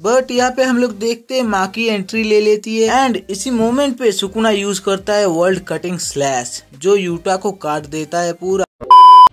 But यहाँ पे हम लोग देखते हैं माँ की एंट्री ले लेती है एंड इसी मोमेंट पे सुकुना यूज़ करता है वर्ल्ड कटिंग स्लैश जो यूटा को काट देता है पूरा।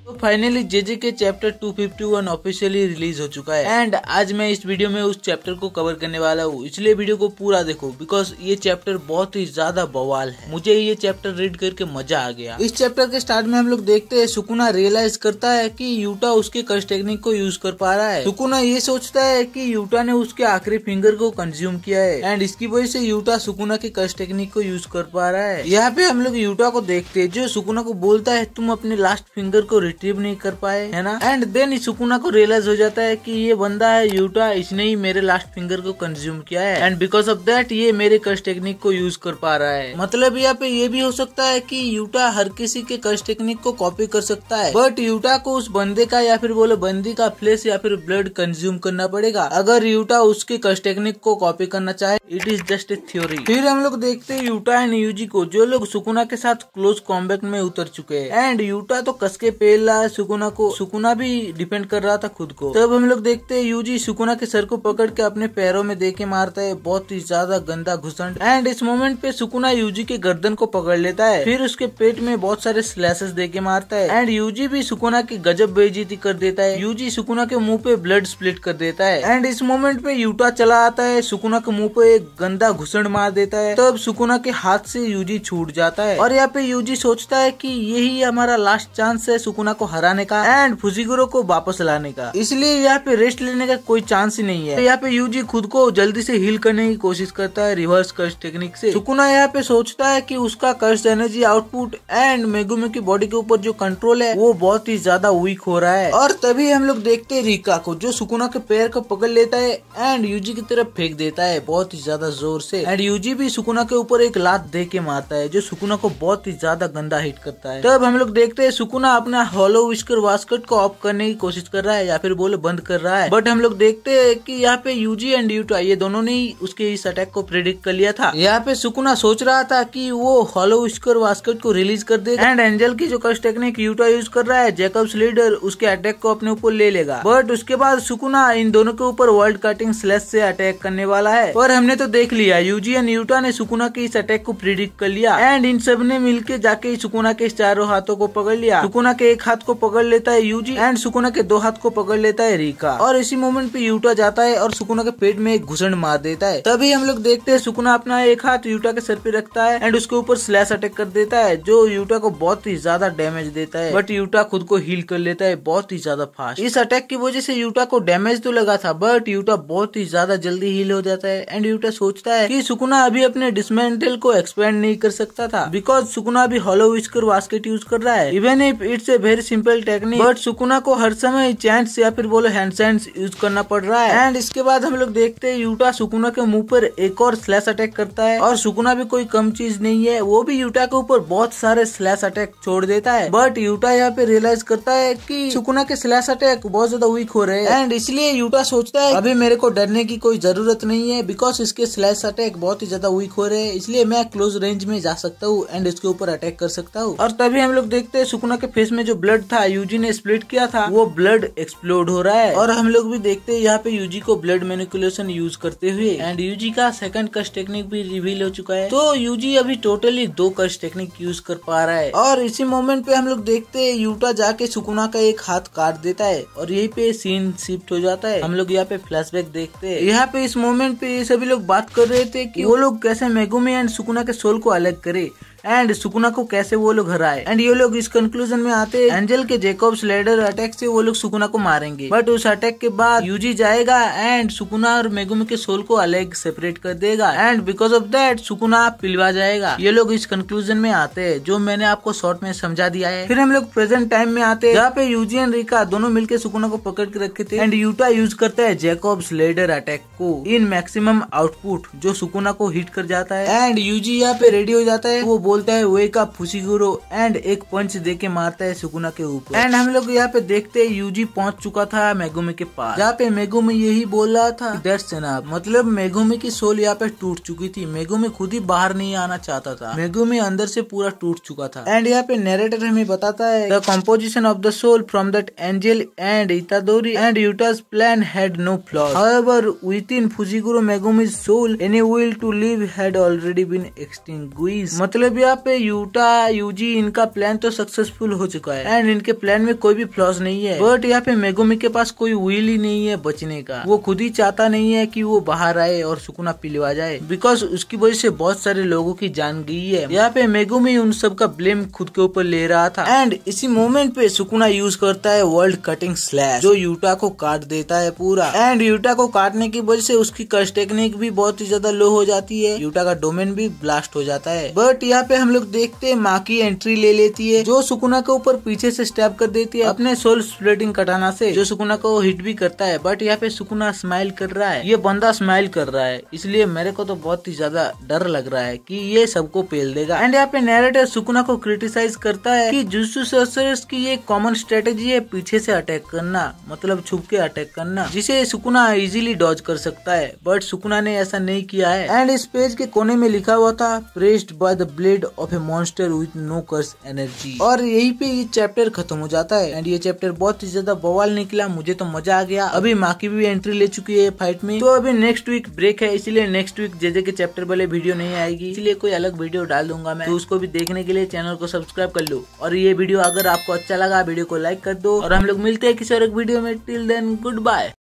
तो फाइनली जेजे के चैप्टर 251 ऑफिशियली रिलीज़ हो चुका है। एंड आज मैं इस वीडियो में उस चैप्टर को कवर करने वाला हूँ। इसलिए वीडियो को पूरा देखो बिकॉज़ ये चैप्टर बहुत ही ज़्यादा बवाल है। मुझे ये चैप्टर रीड करके मज़ा आ गया। इस चैप्टर के स्टार्ट में हम लोग देखते हैं, सुकुना रियलाइज़ करता है की यूटा उसके कस्ट टेक्निक को यूज़ कर पा रहा है। सुकुना ये सोचता है की यूटा ने उसके आखिरी फिंगर को कंज्यूम किया है। एंड इसकी वजह से यूटा सुकुना के कस्ट टेक्निक को यूज़ कर पा रहा है। यहाँ पे हम लोग यूटा को देखते हैं, जो सुकुना को बोलता है, तुम अपने लास्ट फिंगर को रिट्रीव नहीं कर पाए, है ना? एंड देन सुकुना को रियलाइज़ हो जाता है कि ये बंदा है, यूटा, इसने ही मेरे लास्ट फिंगर को कंज्यूम किया है। एंड बिकॉज़ ऑफ़ दैट ये मेरे कस्ट टेक्निक को यूज़ कर पा रहा है। मतलब यहाँ पे ये भी हो सकता है की यूटा हर किसी के कस्ट टेक्निक को कॉपी कर सकता है। बट यूटा को उस बंदे का या फिर बोले बंदी का फ्लेश या फिर ब्लड कंज्यूम करना पड़ेगा। अगर यूटा उसके कस्ट टेक्निक को कॉपी करना चाहे it is just a theory फिर हम लोग देखते हैं यूटा एंड यूजी को, जो लोग सुकुना के साथ क्लोज कॉम्बैक्ट में उतर चुके हैं। एंड यूटा तो कसके पेल रहा है सुकुना को। सुकुना भी डिपेंड कर रहा था खुद को। तब हम लोग देखते हैं, यूजी सुकुना के सर को पकड़ के अपने पैरों में देके मारता है। बहुत ही ज़्यादा गंदा घुसन एंड इस मोमेंट पे सुकुना यूजी के गर्दन को पकड़ लेता है। फिर उसके पेट में बहुत सारे स्लैसेस दे के मारता है। एंड यूजी भी सुकुना की गजब बेइज्जती कर देता है। यूजी सुकुना के मुँह पे ब्लड स्प्लिट कर देता है। एंड इस मोमेंट पे यूटा चला आता है। सुकुना के मुँह पे एक गंदा घुसण मार देता है। तब सुकुना के हाथ से यूजी छूट जाता है। और यहाँ पे यूजी सोचता है कि यही हमारा लास्ट चांस है सुकुना को हराने का एंड फुजीगुरो को वापस लाने का। इसलिए यहाँ पे रेस्ट लेने का कोई चांस ही नहीं है। तो यहाँ पे यूजी खुद को जल्दी से हील करने की कोशिश करता है रिवर्स कर्स टेक्निक से। सुकुना यहाँ पे सोचता है कि उसका curse energy output and Megumi की बॉडी के ऊपर जो कंट्रोल है, वो बहुत ही ज़्यादा वीक हो रहा है। और तभी हम लोग देखते हैं रिका को, जो सुकुना के पैर को पकड़ लेता है एंड यूजी की तरफ़ फेंक देता है बहुत ही ज़्यादा ज़ोर से। एंड यूजी भी सुकुना के ऊपर एक लात दे के मारता है, जो सुकुना को बहुत ही ज़्यादा गंदा हिट करता है। तब हम लोग देखते हैं सुकुना अपना हॉलो विस्कर वास्कट को ऑफ़ करने की कोशिश कर रहा है या फिर बोले बंद कर रहा है। बट हम लोग देखते हैं कि यहाँ पे यूजी एंड यूटा ये दोनों ने उसके इस अटैक को प्रिडिक्ट कर लिया था। यहाँ पे सुकुना सोच रहा था कि वो हॉलो विस्कर वास्कट को रिलीज़ कर देगा। एंड एंजल की जो कस्ट टेक्निक यूटा यूज़ कर रहा है जैकब्स लीडर उसके अटैक को अपने ऊपर ले लेगा। बट उसके बाद सुकुना इन दोनों के ऊपर वर्ल्ड कटिंग स्लेस से अटैक करने वाला है। और हमने तो देख लिया यूजी एंड यूटा ने सुकुना के इस अटैक को प्रिडिक्ट कर लिया। एंड इन सबने मिलकर जाके सुकुना के चारों हाथों को पकड़ लिया। सुकुना के एक हाथ को पकड़ लेता है यूजी एंड सुकुना के दो हाथ को पकड़ लेता है रिका और इसी मोमेंट पे यूटा जाता है और सुकुना के पेट में एक घुसण मार देता है। तभी हम लोग देखते हैं सुकुना अपना एक हाथ यूटा के सर पे रखता है एंड उसके ऊपर स्लैश अटैक कर देता है, जो यूटा को बहुत ही ज़्यादा डैमेज देता है। बट यूटा खुद को हील कर लेता है बहुत ही ज़्यादा फास्ट इस अटैक की वजह से यूटा को डैमेज तो लगा था बट यूटा बहुत ही ज़्यादा जल्दी हील हो जाता है एंड यूटा सोचता है कि सुकुना अभी अपने डिसमेंटल को एक्सपेंड नहीं कर सकता था। बिकॉज़ सुकुना अभी हॉलो विस्कर वास्केट यूज़ कर रहा है। Even if it's a very simple technique but Sukuna को हर समय चैंट्स या फिर बोलो हैंड सैंड यूज़ करना पड़ रहा है एंड इसके बाद हम लोग देखते हैं यूटा सुकुना के मुँह पर एक और स्लैश अटैक करता है और सुकुना भी कोई कम चीज़ नहीं है वो भी यूटा के ऊपर बहुत सारे स्लैश अटैक छोड़ देता है बट यूटा यहाँ पे रियलाइज़ करता है कि सुकुना के स्लैश अटैक बहुत ज़्यादा वीक हो रहे हैं एंड इसलिए यूटा सोचता है अभी मेरे को डरने की कोई ज़रूरत नहीं है बिकॉज़ इसके स्लैश अटैक बहुत ही ज़्यादा वीक हो रहे हैं इसलिए मैं क्लोज रेंज में जा सकता हूँ एंड इसके ऊपर अटैक कर सकता हूँ और तभी हम लोग देखते हैं सुकुना के फेस में जो ब्लड था यूजी ने स्प्लिट किया था, वो ब्लड एक्सप्लोड हो रहा है। और हम लोग भी देखते हैं, यहाँ पे यूजी को ब्लड मैनिकुलेशन यूज़ करते हुए। एंड यूजी का सेकंड कस्ट टेक्निक भी रिवील हो चुका है। तो यूजी अभी टोटली दो कस्ट टेक्निक यूज़ कर पा रहा है। और इसी मोमेंट पे हम लोग देखते है यूटा जाके सुकुना का एक हाथ काट देता है। और यही पे सीन शिफ्ट हो जाता है। हम लोग यहाँ पे फ्लैशबैक देखते हैं। यहाँ पे इस मोमेंट पे सभी लोग बात कर रहे थे कि वो लोग कैसे मेगुमी एंड सुकुना के सोल को अलग करे। एंड सुकुना को कैसे वो लोग हराए? एंड ये लोग इस कंक्लूजन में आते एंजल के जेकॉब्स लेडर अटैक से वो लोग सुकुना को मारेंगे। बट उस अटैक के बाद यूजी जाएगा एंड सुकुना और मेगुमी के सोल को अलग सेपरेट कर देगा। And because of that Sukuna पिलवा जाएगा। ये लोग इस कंक्लूजन में आते हैं, जो मैंने आपको शॉर्ट में समझा दिया है। फिर हम लोग प्रेजेंट टाइम में आते हैं, जहाँ पे यूजी एंड रिका दोनों मिलकर सुकुना को पकड़ के रखे थे। एंड यूटा यूज़ करता है जेकॉब्स लेडर अटैक को इन मैक्सिमम आउटपुट जो सुकुना को हिट कर जाता है। एंड यूजी यहाँ पे रेडी हो जाता है, वो बोलता है वे का फुसीगुरो एंड एक पंच दे के मारता है सुकुना के ऊपर। एंड हम लोग यहाँ पे देखते हैं यूजी पहुँच चुका था मेगुमी के पास। यहाँ पे मेगुमी यही बोल रहा था डेट्स मतलब मेगुमी की सोल यहाँ पे टूट चुकी थी। मेगुमी खुद ही बाहर नहीं आना चाहता था। मेगुमी अंदर से पूरा टूट चुका था। एंड यहाँ पे नेरेटर हमें बताता है the composition of the soul from that angel and Itadori and Yuta's plan had no flaw however within Fushiguro Megumi soul any will to live had already been extinguish मतलब यहाँ पे, Yuta, Yuji, इनका plan तो successful हो चुका है। And इनके plan में कोई भी फ्लॉज नहीं है। बट यहाँ पे मेगोमी के पास कोई विल ही नहीं है बचने का। वो खुद ही चाहता नहीं है की वो बाहर आए और सुकुना पिलवा जाए। बिकॉज़ उसकी वजह से बहुत सारे लोगों की जान गई है। यहाँ पे मेगोमी उन सब का ब्लेम खुद के ऊपर ले रहा था। एंड इसी मोमेंट पे सुकुना यूज़ करता है वर्ल्ड कटिंग स्लैश जो यूटा को काट देता है पूरा। एंड यूटा को काटने की वजह से उसकी कस्ट टेक्निक भी बहुत ही ज़्यादा लो हो जाती है। यूटा का डोमेन भी ब्लास्ट हो जाता है। बट यहाँ पे हम लोग देखते हैं, माँ की एंट्री ले लेती है, जो सुकुना के ऊपर पीछे से स्टेप कर देती है, अपने सोल स्प्लिटिंग कटाना से, जो सुकुना को हिट भी करता है बट यहाँ पे सुकुना स्माइल कर रहा है। ये बंदा स्माइल कर रहा है, इसलिए मेरे को तो बहुत ही ज़्यादा डर लग रहा है की ये सबको पेल देगा। एंड यहाँ पे नैरेटर सुकुना को क्रिटिसाइज करता है की जुसु सर्सरर्स की ये कॉमन स्ट्रेटेजी है पीछे से अटैक करना मतलब छुप के अटैक करना, जिसे सुकुना इजीली डॉज कर सकता है बट सुकुना ने ऐसा नहीं किया है। एंड इस पेज के कोने में लिखा हुआ था pressed by the blade of a monster with no curse energy और यही पे ये चैप्टर खत्म हो जाता है। एंड ये चैप्टर बहुत ही ज़्यादा बवाल निकला। मुझे तो मज़ा आ गया। अभी माँ की भी एंट्री ले चुकी है फाइट में। तो अभी नेक्स्ट वीक ब्रेक है। इसलिए नेक्स्ट वीक जे के चैप्टर वाले वीडियो नहीं आएगी। इसलिए कोई अलग वीडियो डाल दूँगा मैं। तो उसको भी देखने के लिए चैनल को सब्सक्राइब कर लो। और ये वीडियो अगर आपको अच्छा लगा वीडियो को लाइक कर दो। और हम लोग मिलते हैं किसी और एक वीडियो में। Till then good bye